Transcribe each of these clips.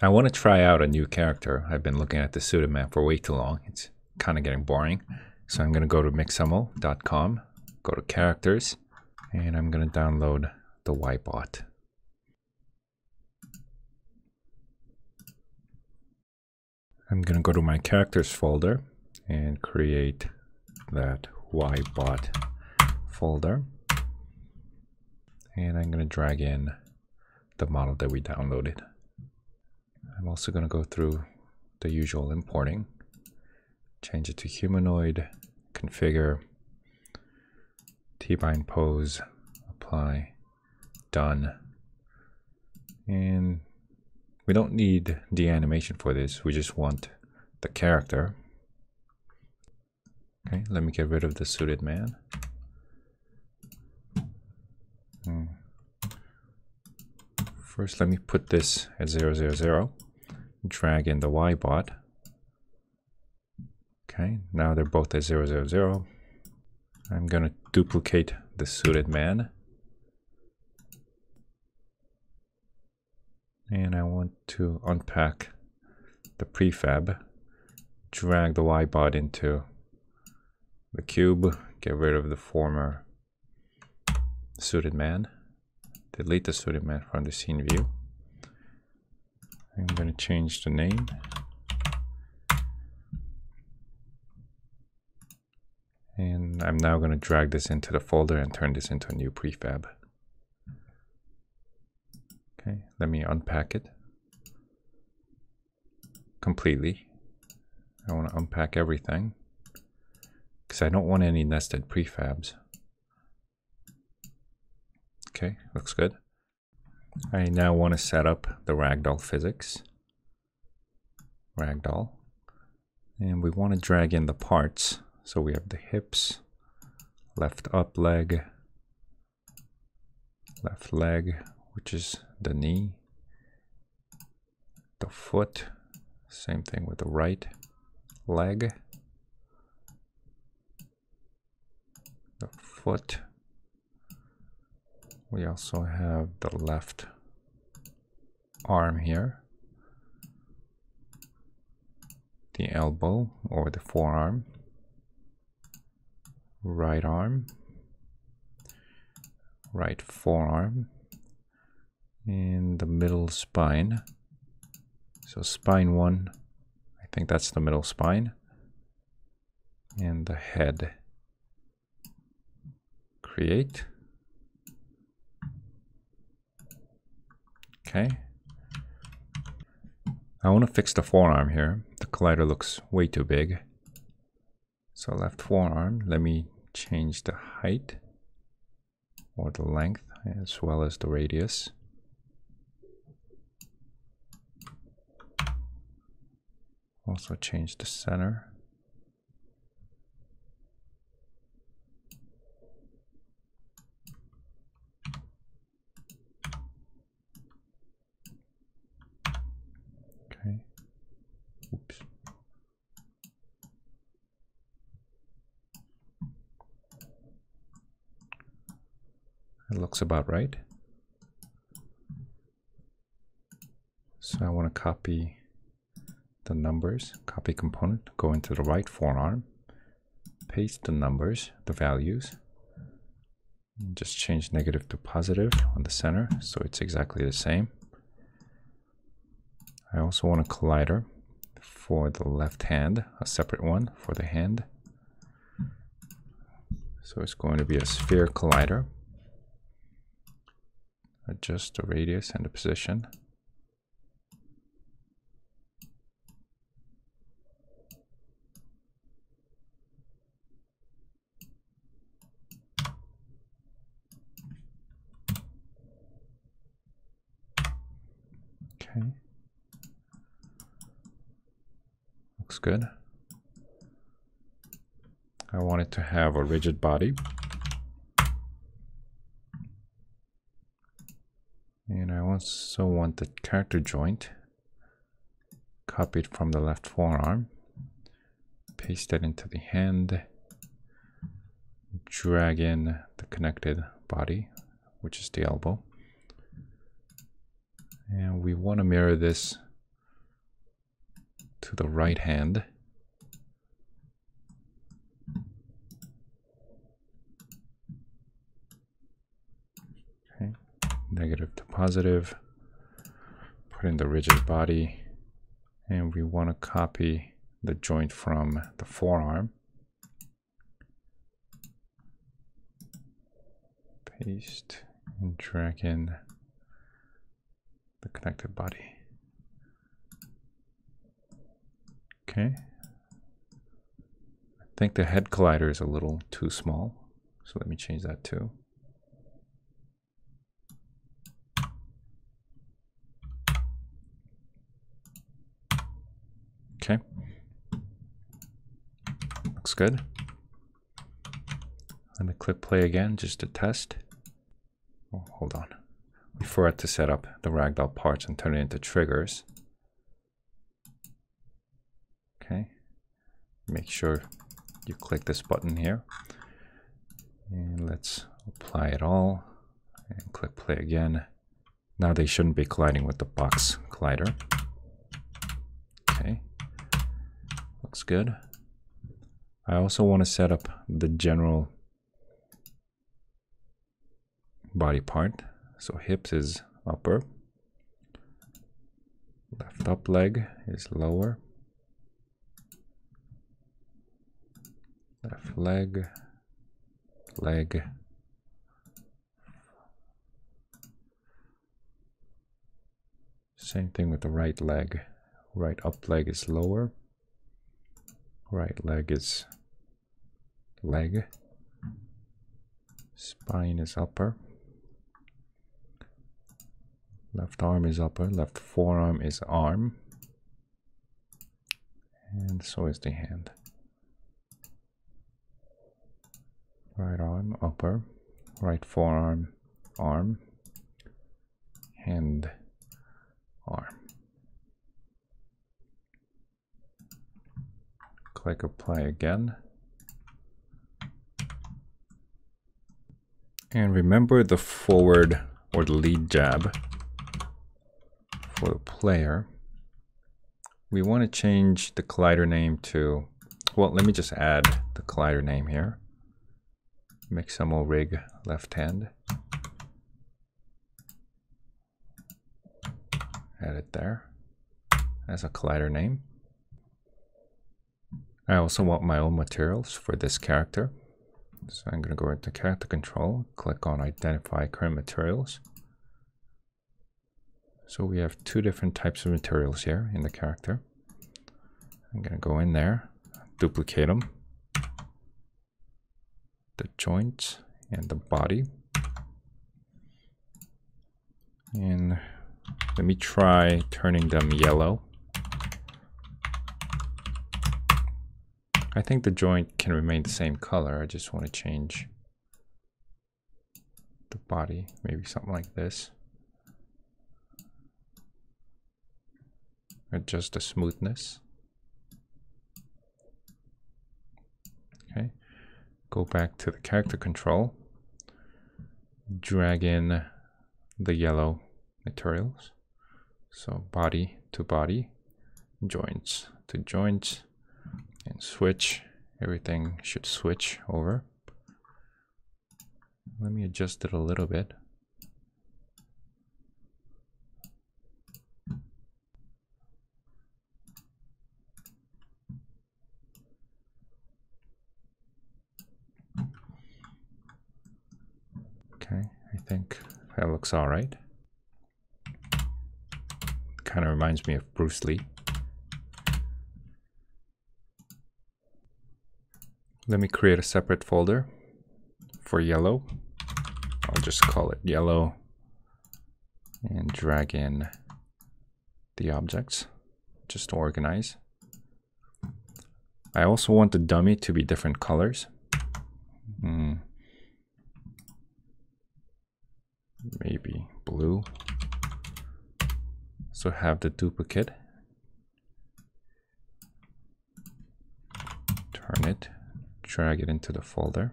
I want to try out a new character. I've been looking at the man for way too long. It's kind of getting boring. So I'm going to go to mixamo.com, go to characters, and I'm going to download the YBot. I'm going to go to my characters folder and create that YBot folder. And I'm going to drag in the model that we downloaded. I'm also going to go through the usual importing, change it to humanoid, configure, t-bind pose, apply, done. And we don't need the animation for this, we just want the character. Okay, let me get rid of the suited man. Hmm. First, let me put this at 000, drag in the ybot. Okay, now they're both at 000. I'm going to duplicate the suited man. and I want to unpack the prefab, drag the YBot into the cube, get rid of the former suited man, delete the suited man from the scene view. Going to change the name. And I'm now going to drag this into the folder and turn this into a new prefab. Okay, let me unpack it completely. I want to unpack everything because I don't want any nested prefabs. Okay, looks good. I now want to set up the ragdoll physics. Ragdoll. And we want to drag in the parts. So we have the hips, left up leg, left leg, which is the knee, the foot, same thing with the right leg, the foot. We also have the left arm here, the elbow or the forearm, right arm, right forearm, and the middle spine. So spine one, I think that's the middle spine. And the head. Create. Okay. I want to fix the forearm here. The collider looks way too big. So left forearm, let me change the height or the length as well as the radius. Also change the center. Looks about right. So I want to copy the numbers, copy component, go into the right forearm, paste the numbers, the values, just change negative to positive on the center so it's exactly the same. I also want a collider for the left hand, a separate one for the hand. So it's going to be a sphere collider. Adjust the radius and the position. Okay. Looks good. I want it to have a rigid body. And I also want the character joint copied from the left forearm. Paste that into the hand. Drag in the connected body, which is the elbow. And we want to mirror this to the right hand. Okay, negative to positive. Put in the rigid body, and we want to copy the joint from the forearm. Paste and drag in the connected body. Okay. I think the head collider is a little too small, so let me change that too. Okay. Looks good. Let me click play again just to test. Oh, hold on. We forgot to set up the ragdoll parts and turn it into triggers. Okay. Make sure you click this button here. And let's apply it all and click play again. Now they shouldn't be colliding with the box collider. Okay. Looks good. I also want to set up the general body part. So hips is upper. Left up leg is lower. Left leg, leg. Same thing with the right leg. Right up leg is lower. Right leg is leg. Spine is upper. Left arm is upper, left forearm is arm. And so is the hand. Right arm, upper, right forearm, arm, hand, arm. Click apply again. And remember the forward or the lead jab for the player. We want to change the collider name to, well, let me just add the collider name here. Mixamo rig left hand. Add it there as a collider name. I also want my own materials for this character. So I'm going to go into character control, click on identify current materials. So we have two different types of materials here in the character. I'm going to go in there, duplicate them, the joints and the body. And let me try turning them yellow. I think the joint can remain the same color. I just want to change the body, maybe something like this. Adjust the smoothness. Okay, go back to the character control, drag in the yellow materials. So body to body, joints to joints, switch. Everything should switch over. Let me adjust it a little bit. Okay, I think that looks all right. Kind of reminds me of Bruce Lee. Let me create a separate folder for yellow. I'll just call it yellow and drag in the objects just to organize. I also want the dummy to be different colors. Hmm. Maybe blue. So have the duplicate. Turn it drag it into the folder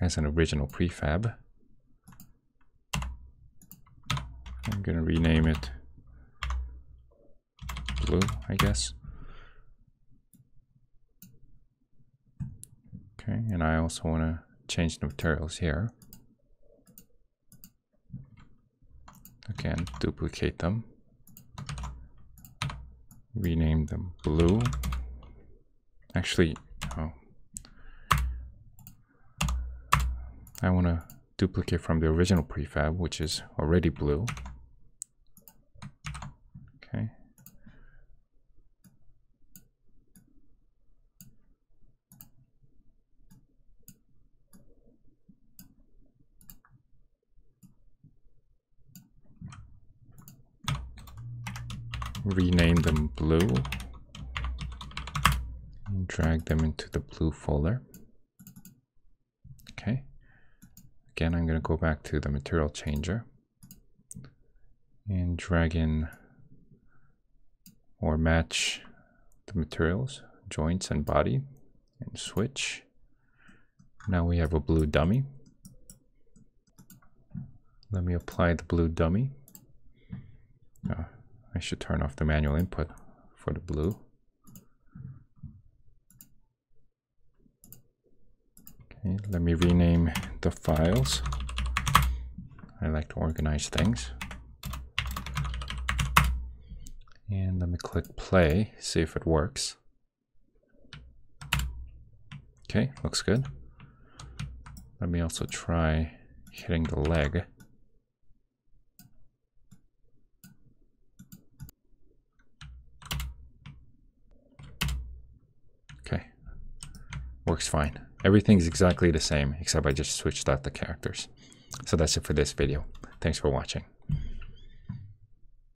as an original prefab. I'm going to rename it blue, I guess. Okay, and I also want to change the materials here. Again, duplicate them. Rename them blue. Actually, oh. I want to duplicate from the original prefab, which is already blue. Okay. rename them blue drag them into the blue folder. Okay. Again, I'm going to go back to the material changer and drag in or match the materials, joints and body and switch. Now we have a blue dummy. Let me apply the blue dummy. Uh, I should turn off the manual input for the blue. Okay, let me rename the files. I like to organize things. And let me click play, see if it works. Okay, looks good. Let me also try hitting the leg. Okay, works fine. Everything's exactly the same, except I just switched out the characters. So that's it for this video. Thanks for watching.